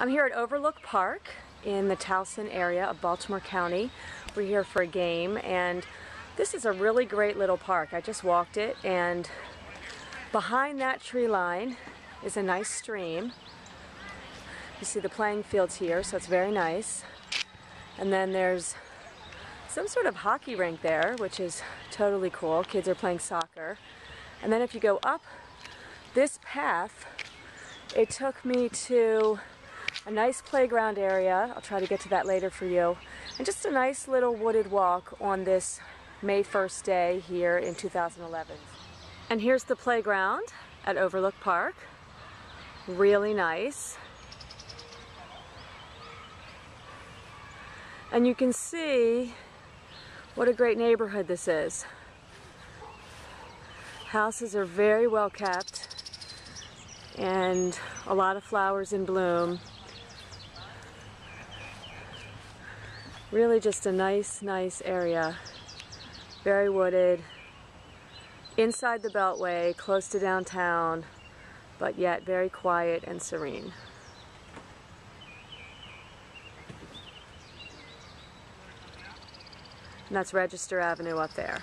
I'm here at Overlook Park in the Towson area of Baltimore County. We're here for a game and this is a really great little park. I just walked it and behind that tree line is a nice stream. You see the playing fields here so it's very nice. And then there's some sort of hockey rink there which is totally cool. Kids are playing soccer. And then if you go up this path it took me to a nice playground area. I'll try to get to that later for you. And just a nice little wooded walk on this May 1st day here in 2011. And here's the playground at Overlook Park. Really nice. And you can see what a great neighborhood this is. Houses are very well kept and a lot of flowers in bloom. Really just a nice, nice area. Very wooded. Inside the Beltway, close to downtown, but yet very quiet and serene. And that's Register Avenue up there.